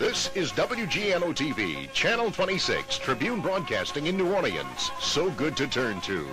This is WGNO TV, Channel 26, Tribune Broadcasting in New Orleans. So good to turn to.